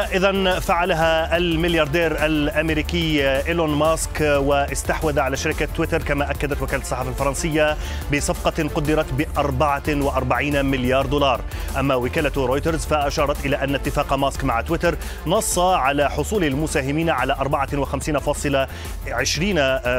إذا فعلها الملياردير الأمريكي إيلون ماسك واستحوذ على شركة تويتر كما أكدت وكالة الصحافة الفرنسية بصفقة قدرت ب 44 مليار دولار. أما وكالة رويترز فأشارت إلى أن اتفاق ماسك مع تويتر نص على حصول المساهمين على 54.20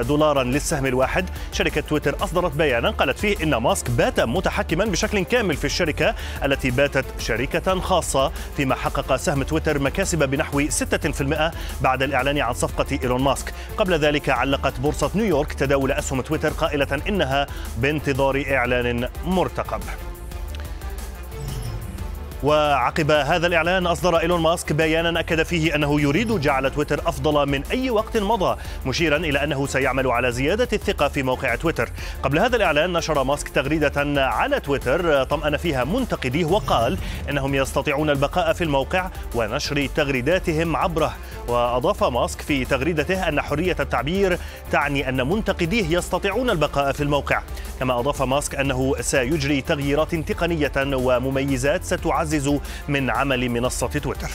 دولارا للسهم الواحد. شركة تويتر أصدرت بيانا قالت فيه إن ماسك بات متحكما بشكل كامل في الشركة التي باتت شركة خاصة فيما حقق سهم تويتر مكاسب بنحو 6% بعد الإعلان عن صفقة إيلون ماسك. قبل ذلك علقت بورصة نيويورك تداول أسهم تويتر قائلة إنها بانتظار إعلان مرتقب. وعقب هذا الإعلان أصدر إيلون ماسك بيانا أكد فيه أنه يريد جعل تويتر أفضل من أي وقت مضى مشيرا إلى أنه سيعمل على زيادة الثقة في موقع تويتر. قبل هذا الإعلان نشر ماسك تغريدة على تويتر طمأن فيها منتقديه وقال أنهم يستطيعون البقاء في الموقع ونشر تغريداتهم عبره. وأضاف ماسك في تغريدته أن حرية التعبير تعني أن منتقديه يستطيعون البقاء في الموقع. كما أضاف ماسك أنه سيجري تغييرات تقنية ومميزات ستعزز من عمل منصة تويتر.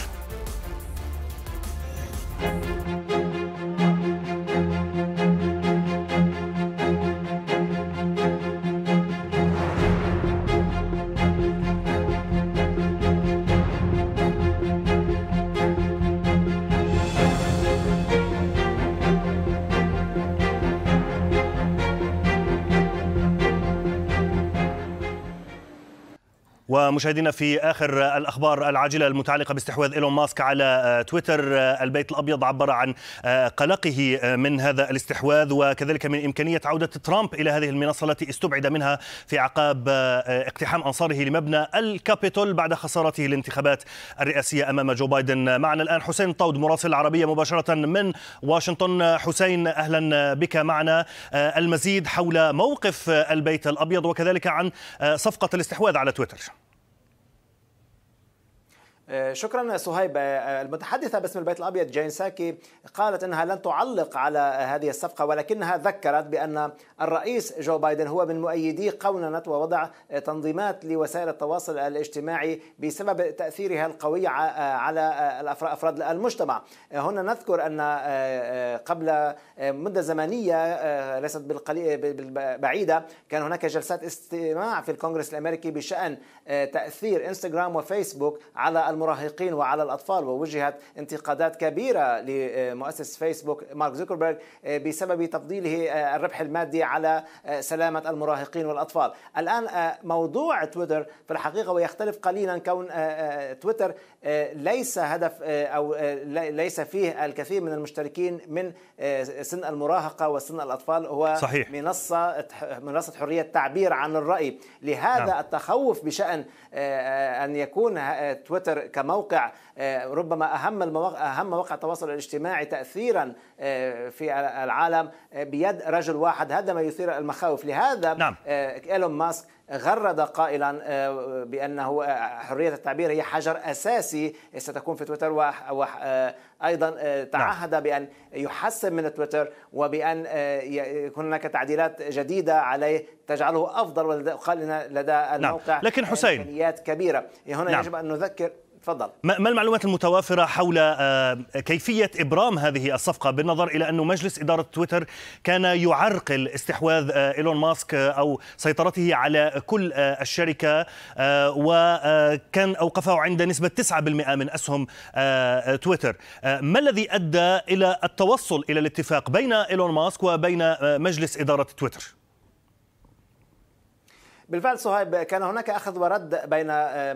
ومشاهدينا في آخر الأخبار العاجلة المتعلقة باستحواذ إيلون ماسك على تويتر البيت الأبيض عبر عن قلقه من هذا الاستحواذ وكذلك من إمكانية عودة ترامب إلى هذه المنصة التي استبعد منها في عقاب اقتحام أنصاره لمبنى الكابيتول بعد خسارته الانتخابات الرئاسية أمام جو بايدن. معنا الآن حسين طود مراسل العربية مباشرة من واشنطن. حسين أهلا بك معنا. المزيد حول موقف البيت الأبيض وكذلك عن صفقة الاستحواذ على تويتر. شكرا صهيب المتحدثة باسم البيت الأبيض جين ساكي قالت أنها لن تعلق على هذه الصفقة ولكنها ذكرت بأن الرئيس جو بايدن هو من مؤيدي قوننة ووضع تنظيمات لوسائل التواصل الاجتماعي بسبب تأثيرها القوي على أفراد المجتمع. هنا نذكر أن قبل مدة زمنية ليست بعيدة كان هناك جلسات استماع في الكونغرس الأمريكي بشأن تأثير إنستغرام وفيسبوك على المراهقين وعلى الأطفال ووجهت انتقادات كبيرة لمؤسس فيسبوك مارك زوكربيرج بسبب تفضيله الربح المادي على سلامة المراهقين والأطفال الآن موضوع تويتر في الحقيقة ويختلف قليلا كون تويتر ليس هدف أو ليس فيه الكثير من المشتركين من سن المراهقة وسن الأطفال هو صحيح. منصة منصة حرية التعبير عن الرأي لهذا نعم. التخوف بشأن أن يكون تويتر كموقع ربما أهم المواقع أهم مواقع التواصل الاجتماعي تاثيرا في العالم بيد رجل واحد هذا ما يثير المخاوف لهذا نعم. إيلون ماسك غرد قائلا بأنه حرية التعبير هي حجر أساسي ستكون في تويتر وأيضا تعهد نعم. بأن يحسن من تويتر وبأن يكون هناك تعديلات جديدة عليه تجعله أفضل قال لدى الموقع نعم. لكن حسين كبيرة هنا نعم. يجب أن نذكر تفضل. ما المعلومات المتوافرة حول كيفية إبرام هذه الصفقة؟ بالنظر إلى أن مجلس إدارة تويتر كان يعرقل استحواذ إيلون ماسك أو سيطرته على كل الشركة وكان أوقفه عند نسبة 9% من أسهم تويتر. ما الذي أدى إلى التوصل إلى الاتفاق بين إيلون ماسك وبين مجلس إدارة تويتر؟ بالفعل صهيب كان هناك أخذ ورد بين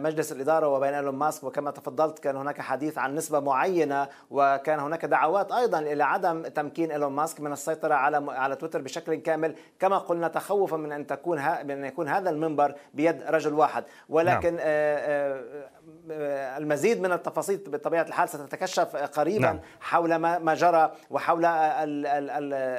مجلس الإدارة وبين إيلون ماسك وكما تفضلت كان هناك حديث عن نسبة معينة وكان هناك دعوات أيضا إلى عدم تمكين إيلون ماسك من السيطرة على على تويتر بشكل كامل كما قلنا تخوفا من أن تكون من أن يكون هذا المنبر بيد رجل واحد ولكن نعم. المزيد من التفاصيل بطبيعة الحال ستتكشف قريبا نعم. حول ما جرى وحول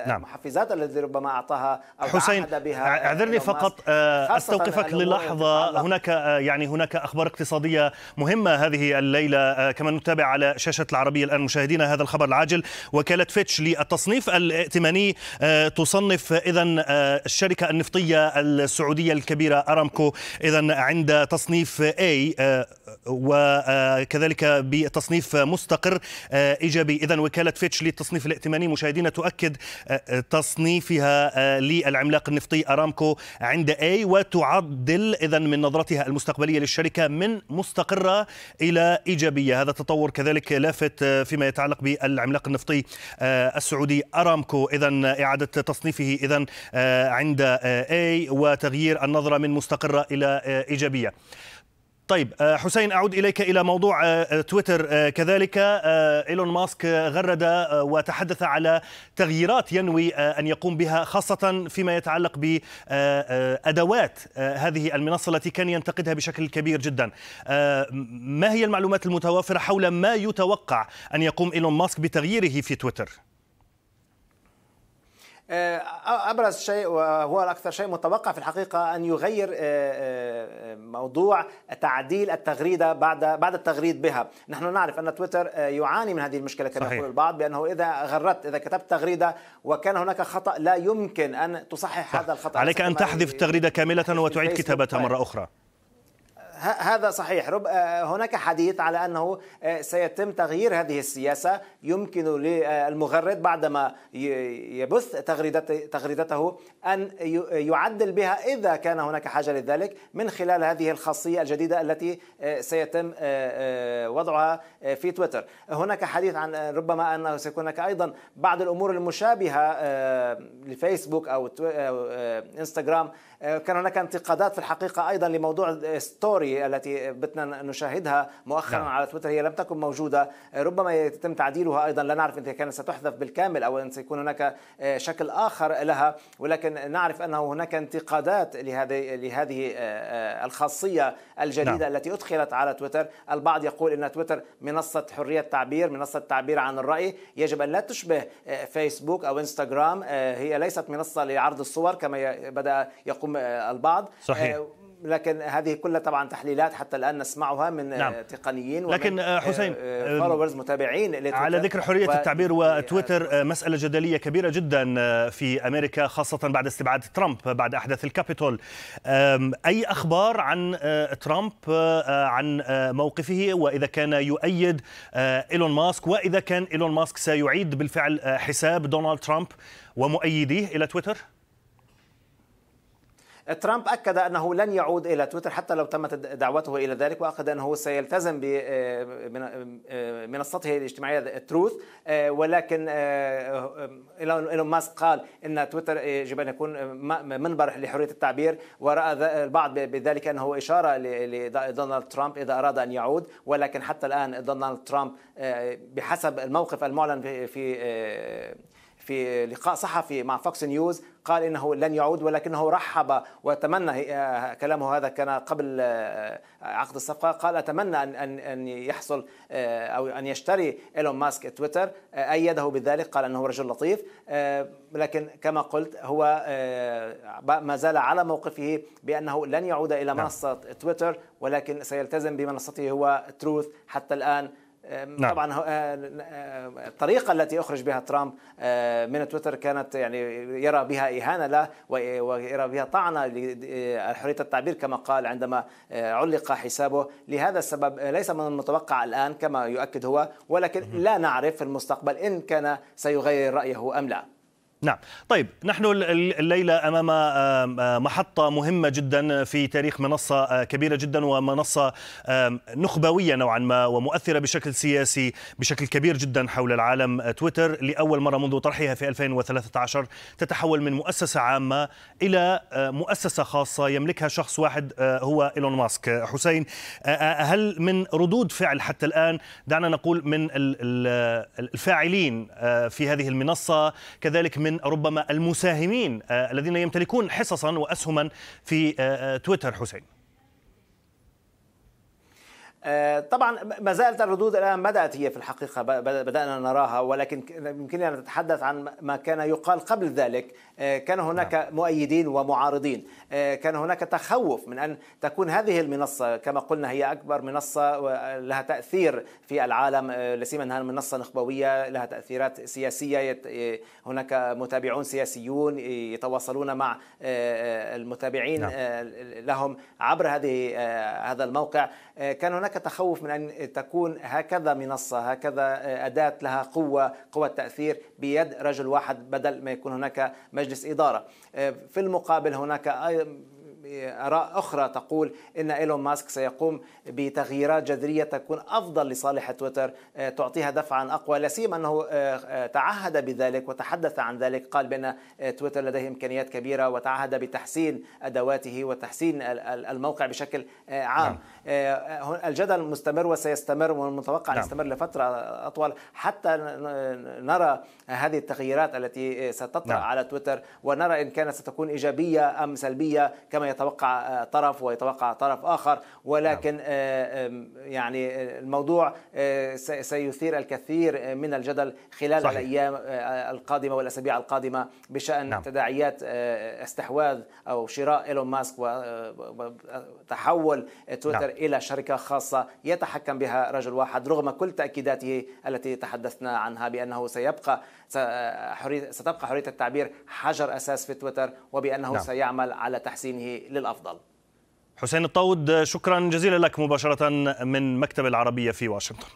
المحفزات نعم. التي ربما أعطاها أو حسين بها اعذرني فقط أستوقفك للحظة. هناك يعني هناك أخبار اقتصادية مهمة هذه الليلة كما نتابع على شاشة العربية الآن مشاهدينا هذا الخبر العاجل. وكالة فيتش للتصنيف الائتماني تصنف اذا الشركة النفطية السعودية الكبيرة أرامكو. اذا عند تصنيف A وكذلك بتصنيف مستقر إيجابي. اذا وكالة فيتش للتصنيف الائتماني مشاهدينا تؤكد تصنيفها للعملاق النفطي أرامكو عند اي وتعدل اذا من نظرتها المستقبلية للشركة من مستقرة إلى إيجابية. هذا تطور كذلك لافت فيما يتعلق بالعملاق النفطي السعودي أرامكو. اذا إعادة تصنيفه اذا عند اي وتغيير النظرة من مستقرة إلى إيجابية. طيب حسين أعود إليك إلى موضوع تويتر كذلك إيلون ماسك غرد وتحدث على تغييرات ينوي أن يقوم بها خاصة فيما يتعلق بادوات هذه المنصة التي كان ينتقدها بشكل كبير جدا. ما هي المعلومات المتوافرة حول ما يتوقع أن يقوم إيلون ماسك بتغييره في تويتر؟ أبرز شيء وهو الأكثر شيء متوقع في الحقيقة أن يغير موضوع تعديل التغريدة بعد بعد التغريد بها، نحن نعرف أن تويتر يعاني من هذه المشكلة كما يقول البعض بأنه إذا غردت إذا كتبت تغريدة وكان هناك خطأ لا يمكن أن تصحح صح. هذا الخطأ. عليك أن تحذف التغريدة كاملة وتعيد كتابتها مرة أخرى. هذا صحيح. رب هناك حديث على أنه سيتم تغيير هذه السياسة. يمكن للمغرد بعدما يبث تغريدته أن يعدل بها إذا كان هناك حاجة لذلك من خلال هذه الخاصية الجديدة التي سيتم وضعها في تويتر. هناك حديث عن ربما أنه سيكون هناك أيضا بعض الأمور المشابهة لفيسبوك أو إنستغرام كان هناك انتقادات في الحقيقة أيضا لموضوع story التي بتنا نشاهدها مؤخرا نعم. على تويتر هي لم تكن موجودة ربما يتم تعديلها أيضا لا نعرف إذا كانت ستحذف بالكامل أو أن سيكون هناك شكل آخر لها ولكن نعرف أنه هناك انتقادات لهذه لهذه الخاصية الجديدة نعم. التي أدخلت على تويتر البعض يقول إن تويتر منصة حرية تعبير منصة تعبير عن الرأي يجب أن لا تشبه فيسبوك أو إنستغرام هي ليست منصة لعرض الصور كما بدأ يقول يقوم البعض. صحيح. لكن هذه كلها طبعا تحليلات حتى الآن نسمعها من نعم. تقنيين لكن حسين followers متابعين على ذكر حرية و... التعبير وتويتر مسألة جدلية كبيرة جدا في أمريكا خاصة بعد استبعاد ترامب بعد أحداث الكابيتول. أي أخبار عن ترامب عن موقفه؟ وإذا كان يؤيد إيلون ماسك؟ وإذا ايلون إيلون ماسك سيعيد بالفعل حساب دونالد ترامب ومؤيديه إلى تويتر؟ ترامب أكد أنه لن يعود إلى تويتر حتى لو تمت دعوته إلى ذلك واكد أنه سيلتزم بمنصته الاجتماعية تروث ولكن ايلون ماسك قال إن تويتر يجب أن يكون منبر لحرية التعبير ورأى البعض بذلك أنه إشارة لدونالد ترامب إذا أراد أن يعود. ولكن حتى الآن دونالد ترامب بحسب الموقف المعلن في في لقاء صحفي مع فوكس نيوز قال إنه لن يعود ولكنه رحب وتمنى كلامه هذا كان قبل عقد الصفقة. قال أتمنى أن أن أن يحصل أو أن يشتري إيلون ماسك تويتر أيده بذلك. قال إنه رجل لطيف. لكن كما قلت هو ما زال على موقفه بأنه لن يعود إلى منصة تويتر ولكن سيلتزم بمنصته هو تروث حتى الآن نعم. طبعا الطريقة التي اخرج بها ترامب من تويتر كانت يعني يرى بها إهانة له ويرى بها طعنة لحريه التعبير كما قال عندما علق حسابه. لهذا السبب ليس من المتوقع الآن كما يؤكد هو ولكن لا نعرف في المستقبل إن كان سيغير رأيه أم لا. نعم. طيب نحن الليلة أمام محطة مهمة جدا في تاريخ منصة كبيرة جدا ومنصة نخبوية نوعا ما ومؤثرة بشكل سياسي بشكل كبير جدا حول العالم. تويتر لأول مرة منذ طرحها في 2013 تتحول من مؤسسة عامة إلى مؤسسة خاصة يملكها شخص واحد هو إيلون ماسك. حسين هل من ردود فعل حتى الآن دعنا نقول من الفاعلين في هذه المنصة؟ كذلك من ربما المساهمين الذين يمتلكون حصصا واسهما في تويتر حسين. طبعا ما زالت الردود الآن بدأت هي في الحقيقة بدأنا نراها ولكن يمكننا أن نتحدث عن ما كان يقال قبل ذلك. كان هناك مؤيدين ومعارضين. كان هناك تخوف من أن تكون هذه المنصة كما قلنا هي أكبر منصة لها تأثير في العالم. لا سيما انها منصة نخبوية لها تأثيرات سياسية. هناك متابعون سياسيون يتواصلون مع المتابعين نعم. لهم عبر هذه هذا الموقع. كان هناك هناك تخوف من أن تكون هكذا منصة هكذا أداة لها قوة قوة تأثير بيد رجل واحد بدل ما يكون هناك مجلس إدارة. في المقابل هناك آراء أخرى تقول إن إيلون ماسك سيقوم بتغييرات جذرية تكون أفضل لصالح تويتر آه، تعطيها دفعا أقوى لا سيما أنه آه، آه، تعهد بذلك وتحدث عن ذلك قال بأن تويتر لديه إمكانيات كبيرة وتعهد بتحسين أدواته وتحسين الموقع بشكل عام نعم. الجدل مستمر وسيستمر والمتوقع أن نعم. يستمر لفترة أطول حتى نرى هذه التغييرات التي ستطرأ نعم. على تويتر ونرى إن كانت ستكون إيجابية أم سلبية كما يتوقع طرف ويتوقع طرف آخر ولكن نعم. آه، يعني الموضوع آه، سيثير الكثير من الجدل خلال صحيح. الأيام آه، القادمة والأسابيع القادمة بشأن نعم. تداعيات استحواذ أو شراء إيلون ماسك وتحول تويتر نعم. إلى شركة خاصة يتحكم بها رجل واحد رغم كل تأكيداته التي تحدثنا عنها بأنه سيبقى ستبقى حرية التعبير حجر أساس في تويتر وبأنه نعم. سيعمل على تحسينه للأفضل حسين الطود شكرا جزيلا لك مباشرة من مكتب العربية في واشنطن